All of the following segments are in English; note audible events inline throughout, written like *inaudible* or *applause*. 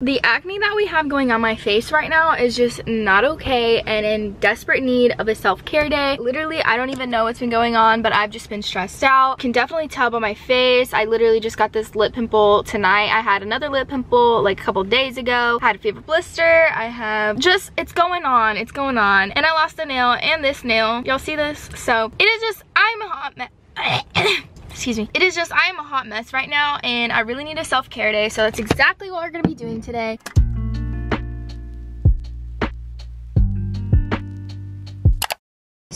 The acne that we have going on my face right now is just not okay and in desperate need of a self-care day. Literally, I don't even know what's been going on, but I've just been stressed out. Can definitely tell by my face. I literally just got this lip pimple tonight. I had another lip pimple like a couple days ago. I had a fever blister. I have just, it's going on. It's going on. And I lost a nail and this nail. Y'all see this? So it is just, I'm a hot mess. Excuse me. It is just i am a hot mess right now and i really need a self-care day so that's exactly what we're gonna be doing today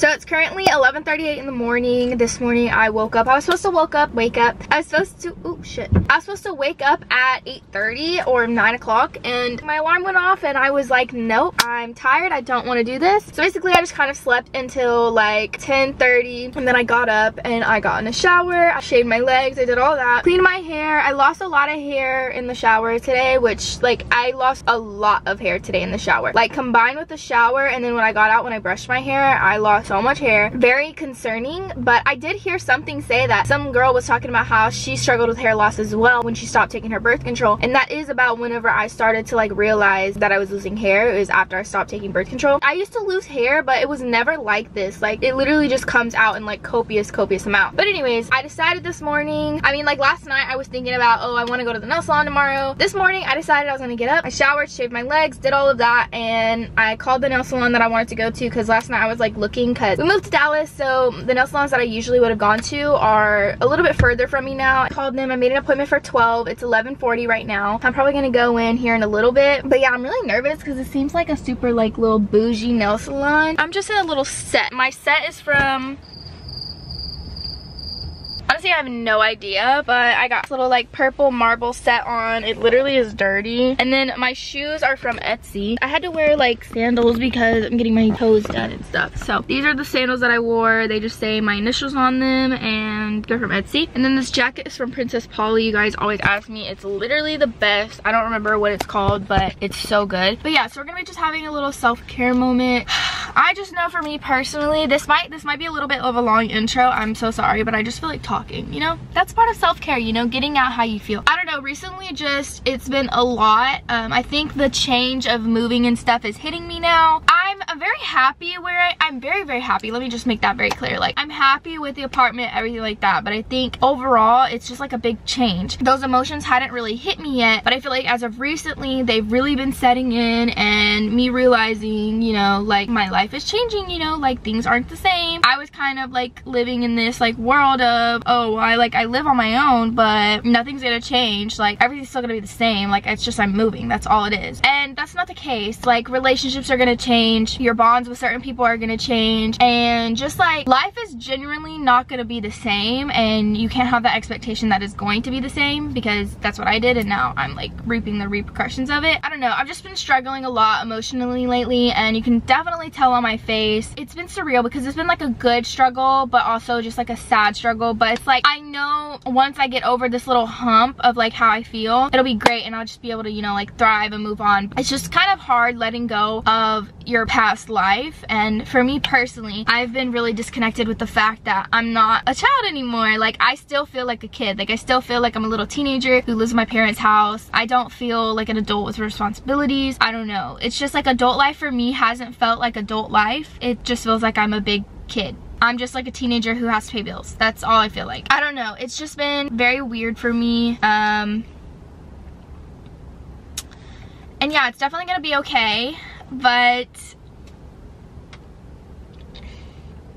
So it's currently 11.38 in the morning. This morning I woke up. I was supposed to woke up, wake up. I was supposed to, oh shit. I was supposed to wake up at 8.30 or 9 o'clock and my alarm went off and I was like, nope, I'm tired. I don't want to do this. So basically I just kind of slept until like 10.30 and then I got up and I got in a shower. I shaved my legs. I did all that. Cleaned my hair. I lost a lot of hair in the shower today, which like I lost a lot of hair today in the shower. Like combined with the shower and then when I got out, when I brushed my hair, I lost so much hair. Very concerning, but I did hear something say that some girl was talking about how she struggled with hair loss as well when she stopped taking her birth control. And that is about whenever I started to like realize that I was losing hair. It was after I stopped taking birth control. I used to lose hair, but it was never like this. Like it literally just comes out in like copious, copious amount. But anyways, I decided this morning, I mean like last night I was thinking about, oh, I want to go to the nail salon tomorrow. This morning I decided I was going to get up. I showered, shaved my legs, did all of that. And I called the nail salon that I wanted to go to because last night I was like looking because we moved to Dallas, so the nail salons that I usually would have gone to are a little bit further from me now. I called them, I made an appointment for 12. It's 11.40 right now. I'm probably gonna go in here in a little bit. But yeah, I'm really nervous because it seems like a super like little bougie nail salon. I'm just in a little set. My set is from Honestly, I have no idea, but I got this little like purple marble set on. It literally is dirty. And then my shoes are from Etsy. I had to wear like sandals because I'm getting my toes done and stuff. So these are the sandals that I wore. They just say my initials on them and they're from Etsy. And then this jacket is from Princess Polly. You guys always ask me. It's literally the best. I don't remember what it's called, but it's so good. But yeah, so we're gonna be just having a little self-care moment. *sighs* I just know for me personally, this might this might be a little bit of a long intro. I'm so sorry, but I just feel like talking, you know? That's part of self-care, you know, getting out how you feel. I don't know, recently just, it's been a lot. Um, I think the change of moving and stuff is hitting me now. I'm, I'm very happy where I, I'm very, very happy. Let me just make that very clear. Like, I'm happy with the apartment, everything like that, but I think overall, it's just like a big change. Those emotions hadn't really hit me yet, but I feel like as of recently, they've really been setting in and me realizing, you know, like my life is changing, you know, like things aren't the same. I was kind of like living in this like world of, oh, I like, I live on my own, but nothing's gonna change. Like everything's still gonna be the same. Like it's just I'm moving, that's all it is. And that's not the case. Like relationships are gonna change. Your bonds with certain people are gonna change. And just like life is genuinely not gonna be the same and you can't have that expectation that is going to be the same because that's what I did and now I'm like reaping the repercussions of it. I don't know, I've just been struggling a lot emotionally lately and you can definitely tell on my face. It's been surreal because it's been like a good struggle, but also just like a sad struggle. But it's like, I know once I get over this little hump of like how I feel, it'll be great and I'll just be able to, you know, like thrive and move on. It's just kind of hard letting go of your past life. And for me personally, I've been really disconnected with the fact that I'm not a child anymore. Like I still feel like a kid. Like I still feel like I'm a little teenager who lives in my parents' house. I don't feel like an adult with responsibilities. I don't know. It's just like adult life for me hasn't felt like adult adult life, it just feels like I'm a big kid. I'm just like a teenager who has to pay bills. That's all I feel like. I don't know. It's just been very weird for me. Um, and yeah, it's definitely gonna be okay. But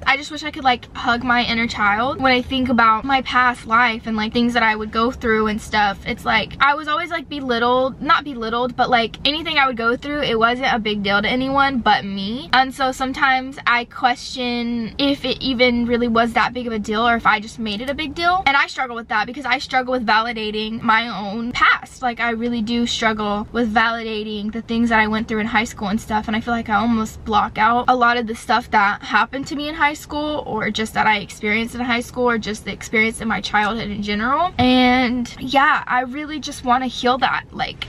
I just wish I could like hug my inner child. When I think about my past life and like things that I would go through and stuff, it's like I was always like belittled, not belittled, but like anything I would go through, it wasn't a big deal to anyone but me. And so sometimes I question if it even really was that big of a deal or if I just made it a big deal. And I struggle with that because I struggle with validating my own past. Like I really do struggle with validating the things that I went through in high school and stuff. And I feel like I almost block out a lot of the stuff that happened to me in high school or just that I experienced in high school or just the experience in my childhood in general. And yeah, I really just want to heal that. Like,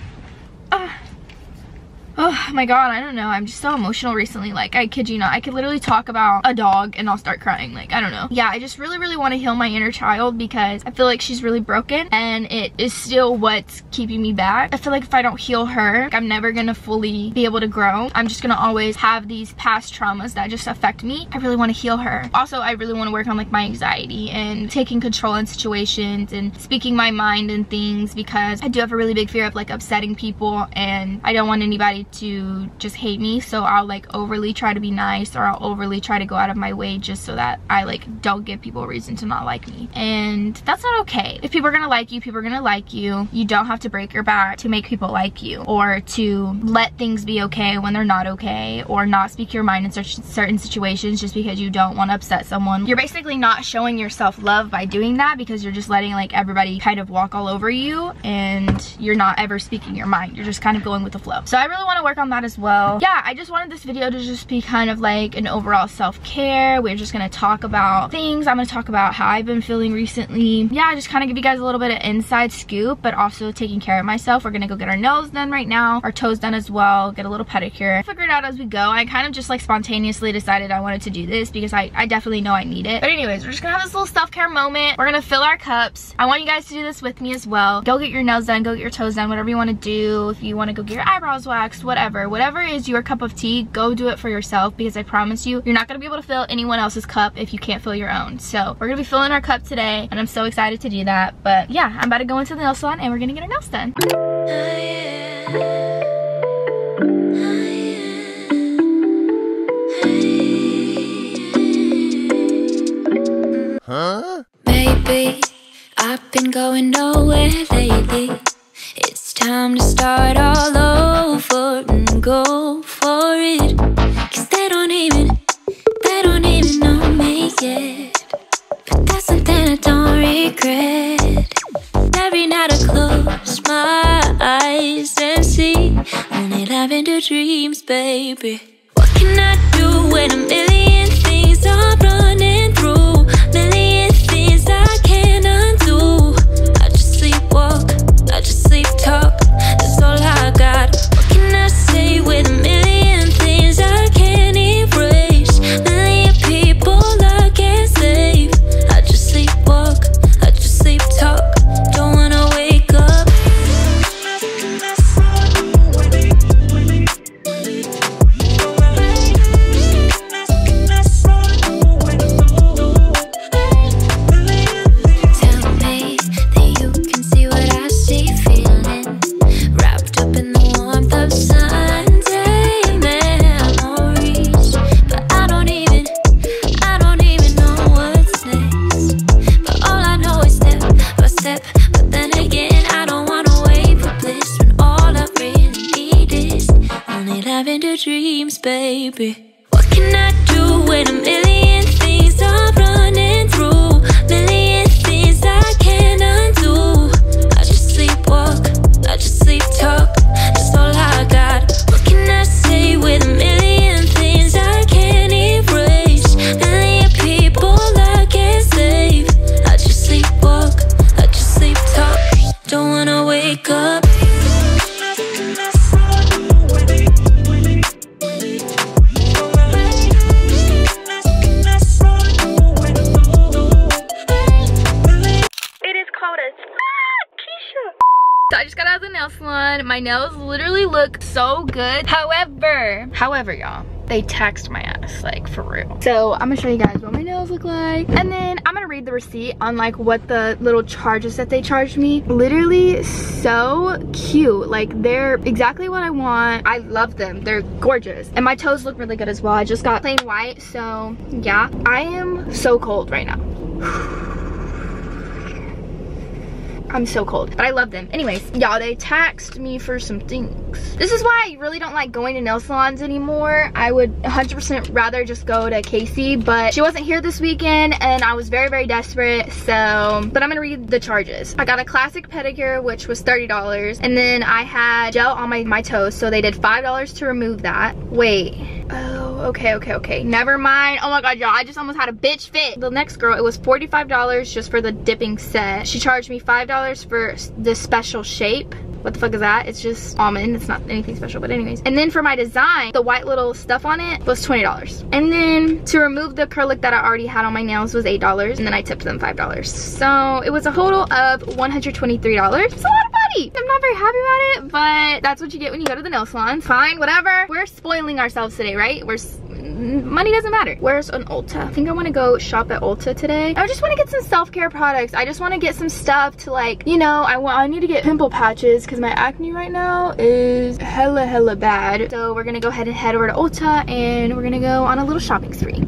uh, Oh my god, I don't know. I'm just so emotional recently. Like, I kid you not. I could literally talk about a dog and I'll start crying. Like, I don't know. Yeah, I just really, really want to heal my inner child because I feel like she's really broken and it is still what's keeping me back. I feel like if I don't heal her, I'm never gonna fully be able to grow. I'm just gonna always have these past traumas that just affect me. I really want to heal her. Also, I really want to work on like my anxiety and taking control in situations and speaking my mind and things because I do have a really big fear of like upsetting people and I don't want anybody to just hate me. So I'll like overly try to be nice or I'll overly try to go out of my way just so that I like don't give people a reason to not like me. And that's not okay. If people are gonna like you, people are gonna like you. You don't have to break your back to make people like you or to let things be okay when they're not okay or not speak your mind in certain situations just because you don't want to upset someone. You're basically not showing yourself love by doing that because you're just letting like everybody kind of walk all over you and you're not ever speaking your mind. You're just kind of going with the flow. So I really want to work on that as well. Yeah, I just wanted this video to just be kind of like an overall self-care. We're just going to talk about things. I'm going to talk about how I've been feeling recently. Yeah, just kind of give you guys a little bit of inside scoop, but also taking care of myself. We're going to go get our nails done right now, our toes done as well, get a little pedicure. Figure it out as we go. I kind of just like spontaneously decided I wanted to do this because I, I definitely know I need it. But anyways, we're just going to have this little self-care moment. We're going to fill our cups. I want you guys to do this with me as well. Go get your nails done, go get your toes done, whatever you want to do. If you want to go get your eyebrows waxed, whatever. Whatever is your cup of tea, go do it for yourself because I promise you, you're not to be able to fill anyone else's cup if you can't fill your own. So we're to be filling our cup today and I'm so excited to do that. But yeah, I'm about to go into the nail salon and we're to get our nails done. Huh? Maybe I've been going nowhere lately. It's time to start all over go for it. Cause they don't even, they don't even know me yet. But that's something I don't regret. Every night I close my eyes and see only lavender dreams, baby. What can I do when a million things are running dreams, baby. What can I do when a million nails literally look so good. However, however, y'all, they taxed my ass, like for real. So I'm gonna show you guys what my nails look like. And then I'm gonna read the receipt on like what the little charges that they charged me. Literally so cute. Like they're exactly what I want. I love them. They're gorgeous. And my toes look really good as well. I just got plain white. So yeah, I am so cold right now. *sighs* *sighs* I'm so cold, but I love them. Anyways, y'all, they taxed me for some things. This is why I really don't like going to nail salons anymore. I would 100% rather just go to Casey, but she wasn't here this weekend and I was very, very desperate. So, but I'm gonna read the charges. I got a classic pedicure, which was $30. And then I had gel on my, my toes, so they did $5 to remove that. Wait, oh, okay, okay, okay. Never mind. Oh my god, y'all. I just almost had a bitch fit. The next girl, it was $45 just for the dipping set. She charged me $5 for this special shape what the fuck is that? It's just almond. It's not anything special, but anyways. And then for my design, the white little stuff on it was $20. And then to remove the acrylic that I already had on my nails was $8. And then I tipped them $5. So it was a total of $123. It's a lot of money. I'm not very happy about it, but that's what you get when you go to the nail salon. Fine, whatever. We're spoiling ourselves today, right? We're money doesn't matter. Where's an Ulta? I think I want to go shop at Ulta today. I just want to get some self-care products. I just want to get some stuff to like, you know, I want I need to get pimple patches because my acne right now is hella hella bad. So we're gonna go ahead and head over to Ulta and we're gonna go on a little shopping spree.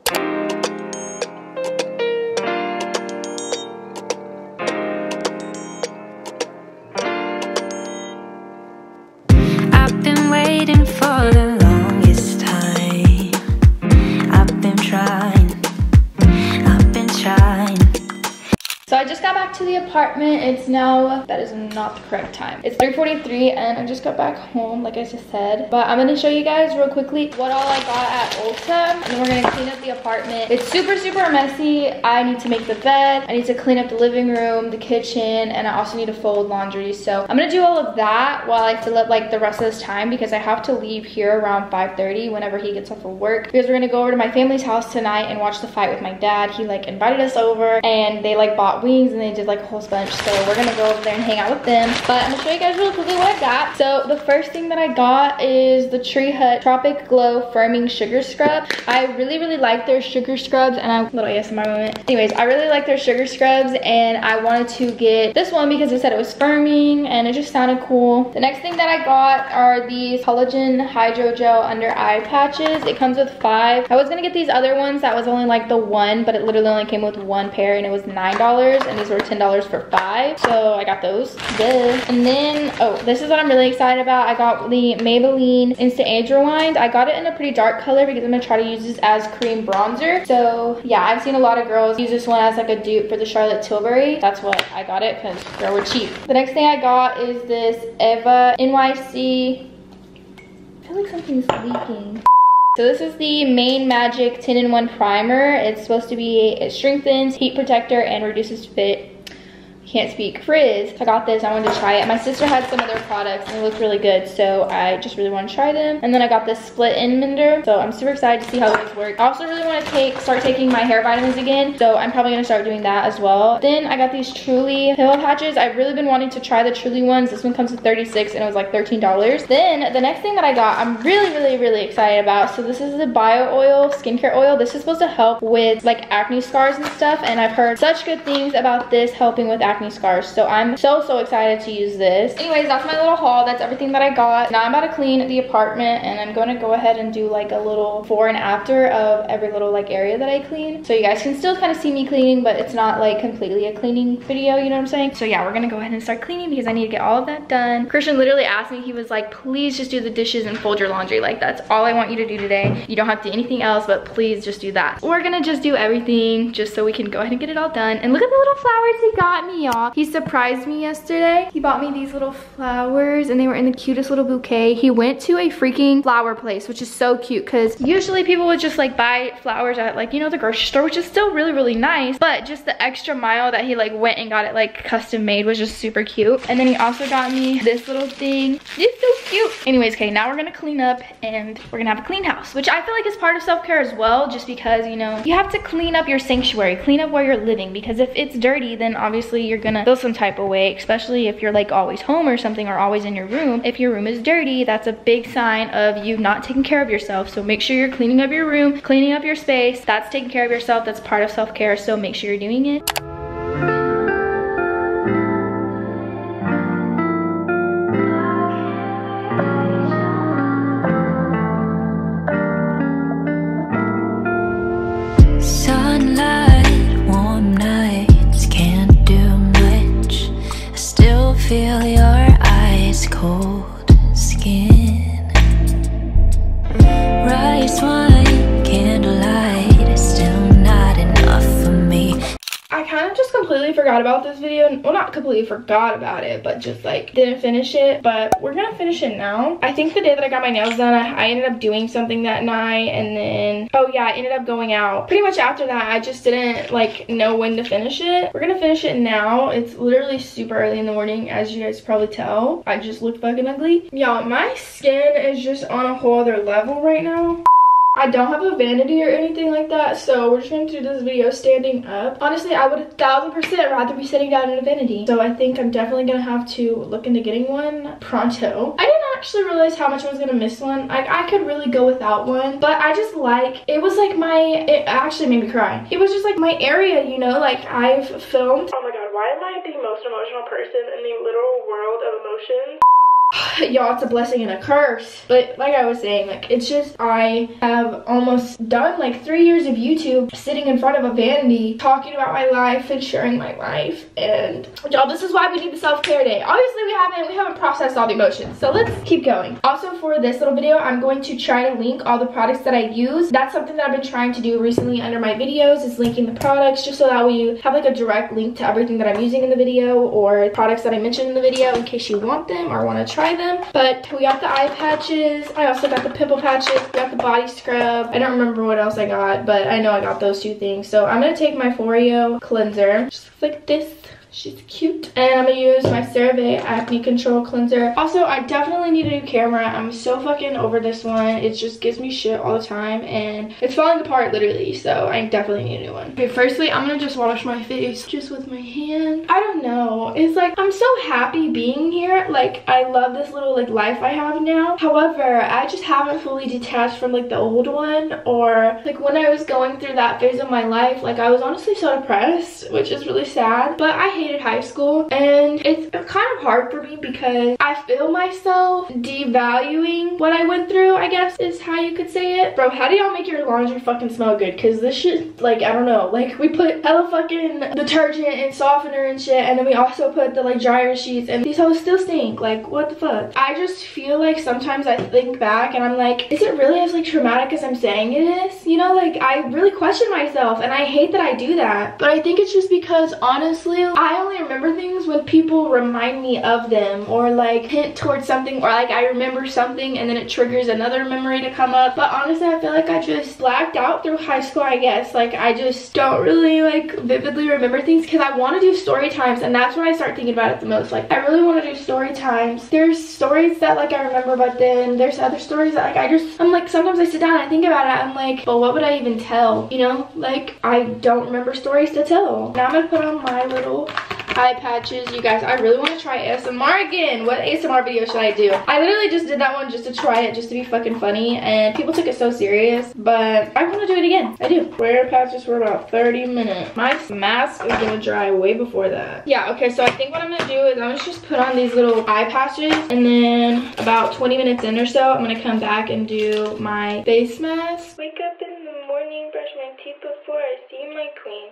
Apartment. It's now, that is not the correct time. It's 3.43 and I just got back home, like I just said. But I'm gonna show you guys real quickly what all I got at Ulta. And then we're gonna clean up the apartment. It's super, super messy. I need to make the bed. I need to clean up the living room, the kitchen, and I also need to fold laundry. So I'm gonna do all of that while I fill up like the rest of this time because I have to leave here around 5.30 whenever he gets off of work. Because we're gonna go over to my family's house tonight and watch the fight with my dad. He like invited us over and they like bought wings and they did like a whole bunch. So we're gonna go over there and hang out with them. But I'm gonna show you guys really quickly what I got. So the first thing that I got is the Tree Hut Tropic Glow Firming Sugar Scrub. I really, really like their sugar scrubs and I, little ASMR moment. Anyways, I really like their sugar scrubs and I wanted to get this one because it said it was firming and it just sounded cool. The next thing that I got are these collagen hydro gel under eye patches. It comes with five. I was gonna get these other ones that was only like the one, but it literally only came with one pair and it was $9 and these were $10 for five. So I got those. Duh. And then, oh, this is what I'm really excited about. I got the Maybelline Instant Age Rewind. I got it in a pretty dark color because I'm gonna try to use this as cream bronzer. So yeah, I've seen a lot of girls use this one as like a dupe for the Charlotte Tilbury. That's what I got it because girl, we're cheap. The next thing I got is this Eva NYC. I feel like something's leaking. So this is the Mane Magic 10-in-1 Primer. It's supposed to be, it strengthens, heat protector, and reduces fit can't speak frizz i got this i wanted to try it. My sister had some of their products and they looked really good so i just really want to try them. And then i got this split end mender so i'm super excited to see how these work i also really want to take start taking my hair vitamins again so i'm probably going to start doing that as well. Then i got these truly pimple patches. I've really been wanting to try the truly ones. This one comes with 36 and it was like 13 dollars. Then the next thing that i got i'm really really really excited about so this is the bio oil skincare oil. This is supposed to help with like acne scars and stuff and i've heard such good things about this helping with acne acne scars. So I'm so, so excited to use this. Anyways, that's my little haul. That's everything that I got. Now I'm about to clean the apartment and I'm going to go ahead and do like a little before and after of every little like area that I clean. So you guys can still kind of see me cleaning, but it's not like completely a cleaning video, you know what I'm saying? So yeah, we're going to go ahead and start cleaning because I need to get all of that done. Christian literally asked me, he was like, please just do the dishes and fold your laundry. Like that's all I want you to do today. You don't have to do anything else, but please just do that. We're gonna just do everything just so we can go ahead and get it all done. And look at the little flowers he got me, He surprised me yesterday. He bought me these little flowers and they were in the cutest little bouquet. He went to a freaking flower place, which is so cute because usually people would just like buy flowers at like, you know, the grocery store, which is still really, really nice. But just the extra mile that he like went and got it like custom made was just super cute. And then he also got me this little thing. It's so cute. Anyways, okay, now we're gonna clean up and we're gonna have a clean house, which I feel like is part of self-care as well, just because, you know, you have to clean up your sanctuary, clean up where you're living, because if it's dirty, then obviously you're gonna feel some type of way, especially if you're like always home or something or always in your room. If your room is dirty, that's a big sign of you not taking care of yourself. So make sure you're cleaning up your room, cleaning up your space. That's taking care of yourself. That's part of self-care. So make sure you're doing it. Completely forgot about it, but just like didn't finish it. But we're gonna finish it now. I think the day that I got my nails done, I, I ended up doing something that night. And then, oh yeah, I ended up going out. Pretty much after that, I just didn't like know when to finish it. We're gonna finish it now. It's literally super early in the morning, as you guys probably tell. I just look fucking ugly. Y'all, my skin is just on a whole other level right now. I don't have a vanity or anything like that, so we're just to do this video standing up. Honestly, I would a thousand percent rather be sitting down in a vanity. So I think I'm definitely to have to look into getting one pronto. I didn't actually realize how much I was to miss one. Like, I could really go without one, but I just like, it was like my, it actually made me cry. It was just like my area, you know, like I've filmed. Oh my god, why am I the most emotional person in the literal world of emotions? *sighs* y'all it's a blessing and a curse. But like i was saying like it's just i have almost done like three years of youtube sitting in front of a vanity talking about my life and sharing my life. And y'all this is why we need the self-care day. Obviously we haven't we haven't processed all the emotions so let's keep going. Also for this little video i'm going to try to link all the products that i use. That's something that i've been trying to do recently under my videos is linking the products just so that way you have like a direct link to everything that i'm using in the video or products that i mentioned in the video in case you want them or want to try them. But we got the eye patches. I also got the pimple patches. We got the body scrub. I don't remember what else I got, but I know I got those two things. So I'm going to take my Foreo cleanser, just like this. She's cute. And I'm gonna use my CeraVe Acne Control Cleanser. Also, I definitely need a new camera. I'm so fucking over this one. It just gives me shit all the time and it's falling apart literally. So I definitely need a new one. Okay, firstly, I'm gonna just wash my face just with my hand. I don't know. It's like, I'm so happy being here. Like, I love this little like life I have now. However, I just haven't fully detached from like the old one or like when I was going through that phase of my life, like I was honestly so depressed, which is really sad. But I hated high school and it's kind of hard for me because I feel myself devaluing what I went through, I guess is how you could say it. Bro, how do y'all make your laundry fucking smell good? Because this shit, like, I don't know. Like, we put hella fucking detergent and softener and shit and then we also put the, like, dryer sheets and these hoes still stink. Like, what the fuck? I just feel like sometimes I think back and I'm like, is it really as, like, traumatic as I'm saying it is? You know, like, I really question myself and I hate that I do that. But I think it's just because, honestly, I I only remember things when people remind me of them or like hint towards something or like I remember something and then it triggers another memory to come up. But honestly, I feel like I just blacked out through high school, I guess. Like I just don't really like vividly remember things because I want to do story times and that's when I start thinking about it the most. Like I really want to do story times. There's stories that like I remember but then there's other stories that like I just, I'm like sometimes I sit down and I think about it I'm like, but what would I even tell? You know, like I don't remember stories to tell. Now I'm gonna put on my little eye patches. You guys, I really want to try ASMR again. What ASMR video should I do? I literally just did that one just to try it, just to be fucking funny. And people took it so serious. But I want to do it again. I do. Wear patches for about 30 minutes. My mask is going to dry way before that. Yeah, okay. So I think what I'm going to do is I'm going to just put on these little eye patches. And then about 20 minutes in or so, I'm going to come back and do my face mask. Wake up in the morning, brush my teeth before I see my queen.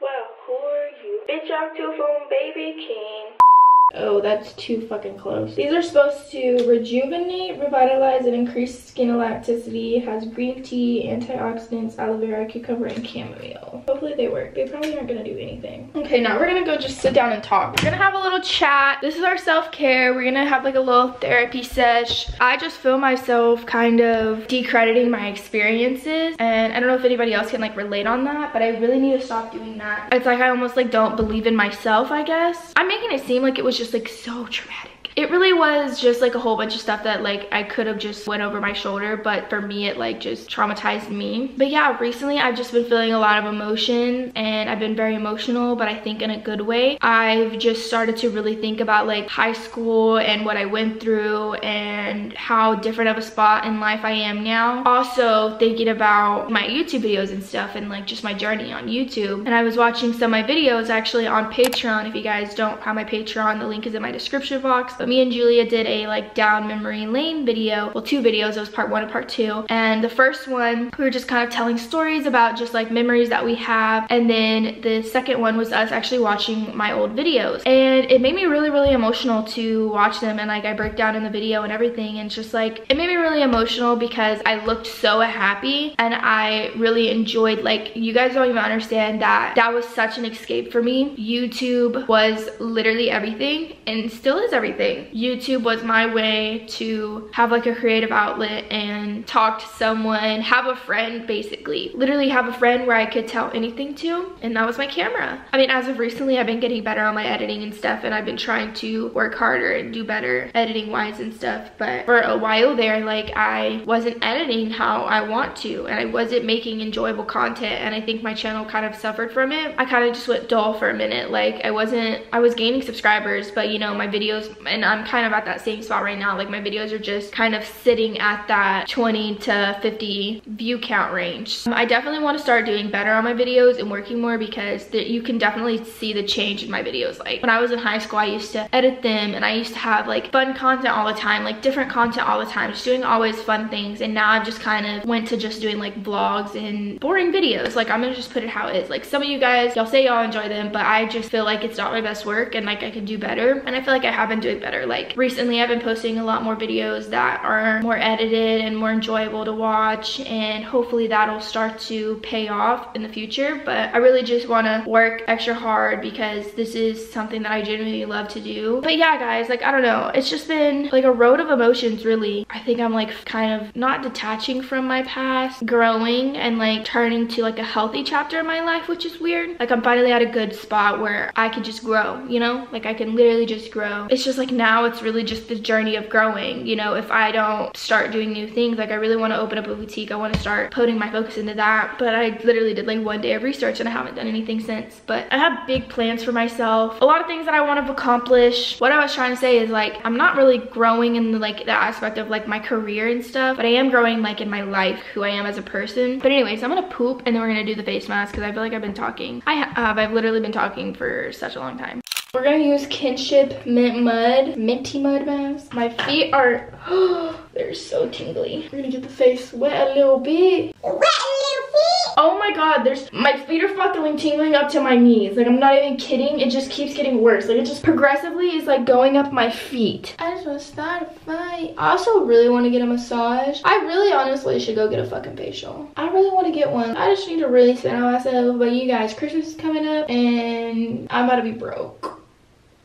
Well, who are you? Bitch, I'm two phone baby king. Oh, that's too fucking close. These are supposed to rejuvenate, revitalize, and increase skin elasticity. It has green tea, antioxidants, aloe vera, cucumber, and chamomile. Hopefully they work. They probably aren't gonna do anything. Okay, now we're gonna go just sit down and talk. We're gonna have a little chat. This is our self-care. We're gonna have like a little therapy sesh. I just feel myself kind of decrediting my experiences. And I don't know if anybody else can like relate on that, but I really need to stop doing that. It's like I almost like don't believe in myself, I guess. I'm making it seem like it was just like so traumatic it really was just like a whole bunch of stuff that like I could have just went over my shoulder but for me it like just traumatized me. But yeah recently I've just been feeling a lot of emotion and I've been very emotional but I think in a good way. I've just started to really think about like high school and what I went through and how different of a spot in life I am now. Also thinking about my YouTube videos and stuff and like just my journey on YouTube. And I was watching some of my videos actually on Patreon. If you guys don't have my Patreon the link is in my description box But me and Julia did a like down memory lane video. Well, two videos. It was part one and part two. And the first one, we were just kind of telling stories about just like memories that we have. And then the second one was us actually watching my old videos. And it made me really, really emotional to watch them. And like I break down in the video and everything. And it's just like, it made me really emotional because I looked so happy and I really enjoyed like, you guys don't even understand that that was such an escape for me. YouTube was literally everything and still is everything. YouTube was my way to have like a creative outlet and talk to someone, have a friend basically. Literally have a friend where I could tell anything to and that was my camera. I mean, as of recently, I've been getting better on my editing and stuff and I've been trying to work harder and do better editing wise and stuff. But for a while there, like I wasn't editing how I want to and I wasn't making enjoyable content and I think my channel kind of suffered from it. I kind of just went dull for a minute. Like I wasn't, I was gaining subscribers, but you know, my videos, and I'm kind of at that same spot right now. Like my videos are just kind of sitting at that 20 to 50 view count range. Um, I definitely want to start doing better on my videos and working more because you can definitely see the change in my videos. Like when I was in high school, I used to edit them and I used to have like fun content all the time, like different content all the time, just doing always fun things. And now I've just kind of went to just doing like vlogs and boring videos. Like I'm gonna just put it how it is. Like some of you guys, y'all say y'all enjoy them, but I just feel like it's not my best work and like I could do better. And I feel like I have been doing better. Like recently I've been posting a lot more videos that are more edited and more enjoyable to watch and hopefully that'll start to pay off in the future. But I really just wanna work extra hard because this is something that I genuinely love to do. But yeah, guys, like I don't know. It's just been like a road of emotions really. I think I'm like kind of not detaching from my past, growing and like turning to like a healthy chapter in my life, which is weird. Like I'm finally at a good spot where I could just grow, you know? Like I can literally just grow. It's just like now it's really just the journey of growing, you know? If I don't start doing new things, like I really want to open up a boutique. I want to start putting my focus into that. But I literally did like one day of research and I haven't done anything since. But I have big plans for myself. A lot of things that I want to accomplish. What I was trying to say is like, I'm not really growing in the, like the aspect of like my career and stuff, but I am growing like in my life, who I am as a person. But anyways, I'm gonna poop and then we're gonna do the face mask because I feel like I've been talking. I have, I've literally been talking for such a long time. We're gonna use Kinship Mint Mud, Minty Mud mask. My feet are, oh, *gasps* they're so tingly. We're gonna get the face wet a little bit. Wet a little feet? Oh my god, there's, my feet are fucking tingling up to my knees. Like I'm not even kidding, it just keeps getting worse. Like it just progressively is like going up my feet. I just wanna start a fight. I also really wanna get a massage. I really honestly should go get a fucking facial. I really wanna get one. I just need to really sit on myself. But you guys, Christmas is coming up and I'm about to be broke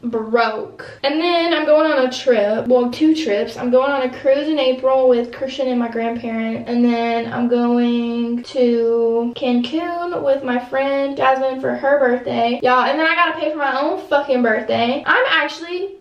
broke. And then I'm going on a trip, well, two trips. I'm going on a cruise in April with Christian and my grandparent. And then I'm going to Cancun with my friend Jasmine for her birthday. Y'all, and then I gotta pay for my own fucking birthday. I'm actually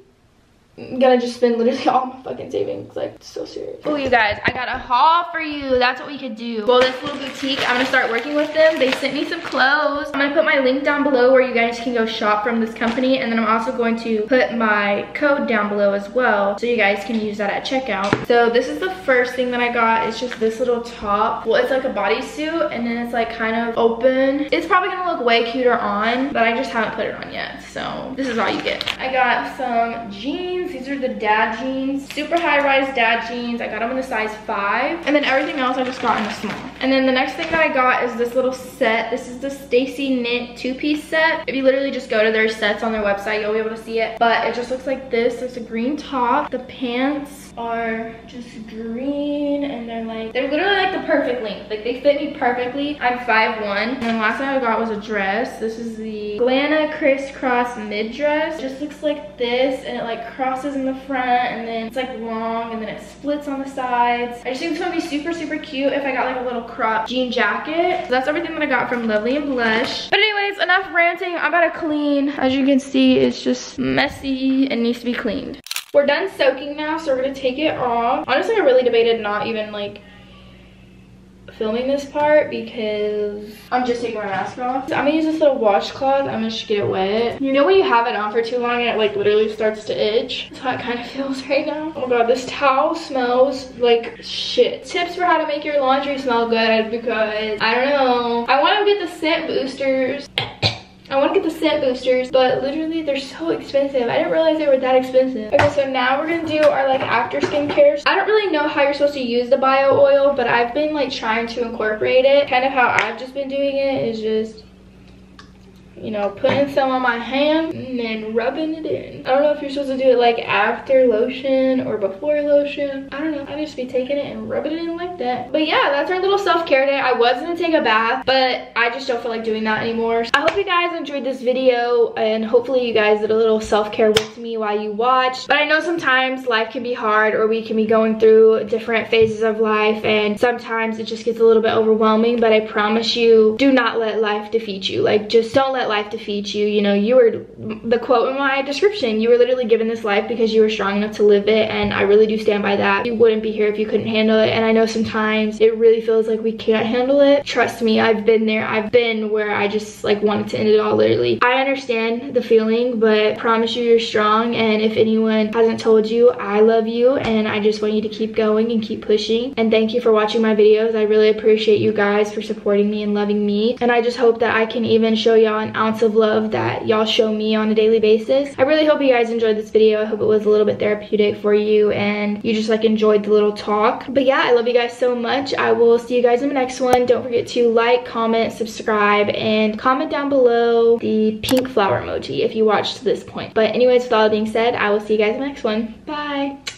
gonna just spend literally *laughs* all my fucking savings like so serious. Oh you guys i got a haul for you. That's what we could do. Well this little boutique i'm gonna start working with them. They sent me some clothes. I'm gonna put my link down below where you guys can go shop from this company and then i'm also going to put my code down below as well so you guys can use that at checkout. So this is the first thing that i got. It's just this little top. Well it's like a bodysuit and then it's like kind of open. It's probably gonna look way cuter on but i just haven't put it on yet so this is all you get. I got some jeans jeans. These are the dad jeans. Super high-rise dad jeans. I got them in the size 5. And then everything else I just got in a small. And then the next thing that I got is this little set. This is the Stacy Knit two-piece set. If you literally just go to their sets on their website, you'll be able to see it. But it just looks like this. There's a green top. The pants are just green and they're like they're literally like the perfect length. Like they fit me perfectly. I'm 5'1 and then last thing i got was a dress. This is the Glana crisscross mid dress. It just looks like this and it like crosses in the front and then it's like long and then it splits on the sides. I just think it's gonna be super super cute if i got like a little crop jean jacket. So that's everything that i got from lovely and blush. But anyways enough ranting. I'm about to clean. As you can see it's just messy and needs to be cleaned we're done soaking now, so we're gonna take it off. Honestly, I really debated not even like filming this part because I'm just taking my mask off. So I'm gonna use this little washcloth. I'm gonna just get it wet. You know when you have it on for too long and it like literally starts to itch? That's how it kind of *laughs* feels right now. Oh god, this towel smells like shit. Tips for how to make your laundry smell good because I don't know. I want to get the scent boosters. I want to get the scent boosters, but literally they're so expensive. I didn't realize they were that expensive. Okay, so now we're gonna do our like after skincare. I don't really know how you're supposed to use the bio oil, but I've been like trying to incorporate it. Kind of how I've just been doing it is just you know, putting some on my hand and then rubbing it in. I don't know if you're supposed to do it like after lotion or before lotion. I don't know. I just be taking it and rubbing it in like that. But yeah, that's our little self-care day. I was gonna take a bath, but I just don't feel like doing that anymore. I hope you guys enjoyed this video and hopefully you guys did a little self-care with me while you watched. But I know sometimes life can be hard or we can be going through different phases of life and sometimes it just gets a little bit overwhelming, but I promise you, do not let life defeat you. Like just don't let life defeat you. You know, you were, the quote in my description, you were literally given this life because you were strong enough to live it. And I really do stand by that. You wouldn't be here if you couldn't handle it. And I know sometimes it really feels like we can't handle it. Trust me, I've been there. I've been where I just like wanted to end it all literally. I understand the feeling, but I promise you you're strong. And if anyone hasn't told you, I love you. And I just want you to keep going and keep pushing. And thank you for watching my videos. I really appreciate you guys for supporting me and loving me. And I just hope that I can even show y'all ounce of love that y'all show me on a daily basis. I really hope you guys enjoyed this video. I hope it was a little bit therapeutic for you and you just like enjoyed the little talk. But yeah, I love you guys so much. I will see you guys in the next one. Don't forget to like, comment, subscribe, and comment down below the pink flower emoji if you watched to this point. But anyways, with all that being said, I will see you guys in the next one. Bye!